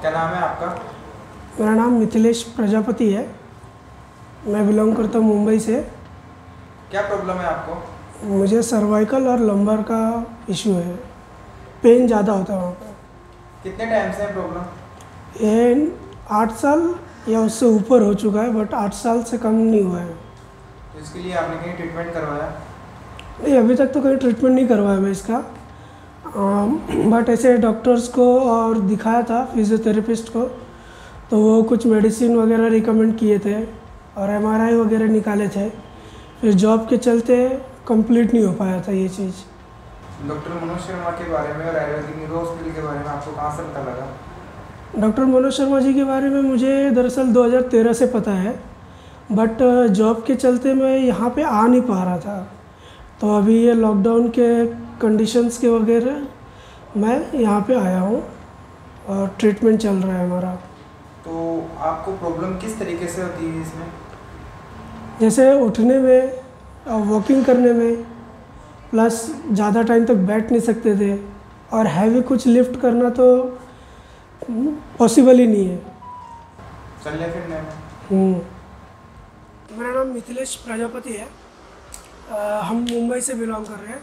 क्या नाम है आपका? मेरा नाम मिथिलेश प्रजापति है। मैं बिलोंग करता हूँ मुंबई से। क्या प्रॉब्लम है आपको? मुझे सर्वाइकल और लंबर का इशू है। पेन ज़्यादा होता है वहाँ पर कितने टाइम से है प्रॉब्लम? ये आठ साल या उससे ऊपर हो चुका है बट आठ साल से कम नहीं हुआ है। तो इसके लिए आपने कहीं ट्रीटमेंट करवाया? नहीं अभी तक तो कहीं ट्रीटमेंट नहीं करवाया मैं इसका। बट ऐसे डॉक्टर्स को और दिखाया था फिजियोथेरेपिस्ट को तो वो कुछ मेडिसिन वगैरह रिकमेंड किए थे और एमआरआई वगैरह निकाले थे। फिर जॉब के चलते कंप्लीट नहीं हो पाया था ये चीज़। डॉक्टर मनोज शर्मा के बारे में और आयुर्वेदिक न्यूरो हॉस्पिटल के बारे में आपको कहाँ से पता लगा? डॉक्टर मनोज शर्मा जी के बारे में मुझे दरअसल 2013 से पता है बट जॉब के चलते मैं यहाँ पे आ नहीं पा रहा था। तो अभी ये लॉकडाउन के कंडीशंस के वगैरह मैं यहाँ पे आया हूँ और ट्रीटमेंट चल रहा है हमारा। तो आपको प्रॉब्लम किस तरीके से होती है इसमें? जैसे उठने में वॉकिंग करने में प्लस ज़्यादा टाइम तक बैठ नहीं सकते थे और हैवी कुछ लिफ्ट करना तो पॉसिबल ही नहीं है। चलने फिरने में। हम्म। मेरा नाम मिथिलेश प्रजापति है। आ, हम मुंबई से बिलोंग कर रहे हैं।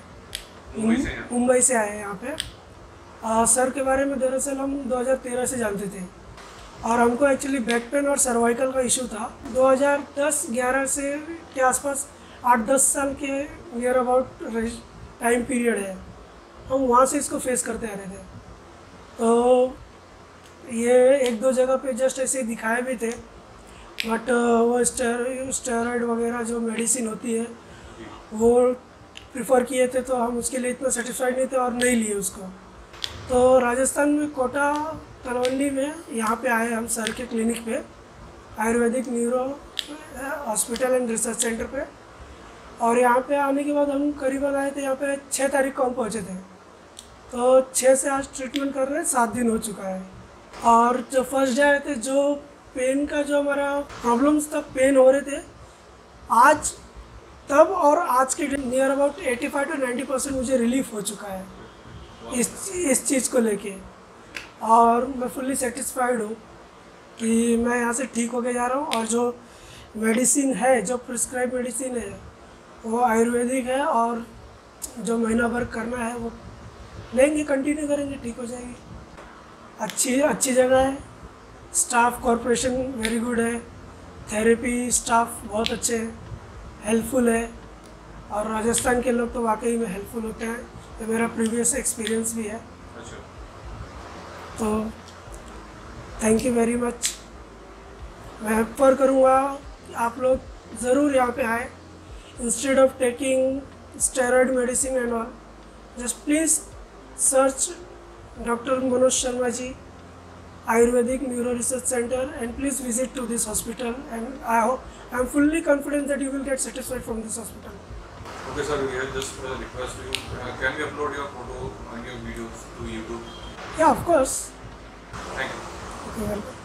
मुंबई से आए हैं यहाँ पे। आ, सर के बारे में दरअसल हम 2013 से जानते थे। और हमको एक्चुअली बैक पेन और सर्वाइकल का इशू था। 2010-11 से के आसपास 8-10 साल के नियर अबाउट टाइम पीरियड है। हम वहाँ से इसको फेस करते आ रहे थे। तो ये एक दो जगह पे जस्ट ऐसे ही दिखाए भी थे। बट वो स्टेर स्टेरॉइड वगैरह जो मेडिसिन होती है वो प्रिफर किए थे तो हम उसके लिए इतना सेटिस्फाइड नहीं थे और नहीं लिए उसको। तो राजस्थान में कोटा तलवंडी में यहाँ पे आए हम सर के क्लिनिक पे, ayurvedic neuro hospital and research centre पे। और यहाँ पे आने के बाद हम करीबन आए थे, यहाँ पे छः तारीख को हम पहुँचे थे। तो छः से आज ट्रीटमेंट कर रहे हैं, सात दिन हो चुका है। और जो फ़र्स्ट डे आए थे, जो पेन का जो हमारा प्रॉब्लम्स था पेन हो रहे थे, आज तब और आज के date near about 85 to 90 percent मुझे रिलीफ हो चुका है इस इस चीज़ को लेके। और मैं फुल्ली सेटिस्फाइड हूँ कि मैं यहाँ से ठीक होके जा रहा हूँ और जो मेडिसिन है, जो प्रिस्क्राइब मेडिसिन है, वो आयुर्वेदिक है और जो महीना भर करना है वो लेंगे कंटिन्यू करेंगे, ठीक हो जाएगी। अच्छी अच्छी जगह है। स्टाफ कॉरपोरेशन वेरी गुड है। थेरेपी स्टाफ बहुत अच्छे हैं। हेल्पफुल है। और राजस्थान के लोग तो वाकई में हेल्पफुल होते हैं। ये मेरा प्रीवियस एक्सपीरियंस भी है। अच्छा। तो थैंक यू वेरी मच मैं रेफर करूँगा कि आप लोग ज़रूर यहाँ पे आए। Instead of taking steroid medicine and all just please search doctor Manoj Sharma ji. Ayurvedic Neuro Research Center and please visit to this hospital and I hope I am fully confident that you will get satisfied from this hospital. Okay, sir, we have just a request to you. Uh, can we upload your photo and your videos to YouTube? Yeah, of course. Thank you. Okay, welcome.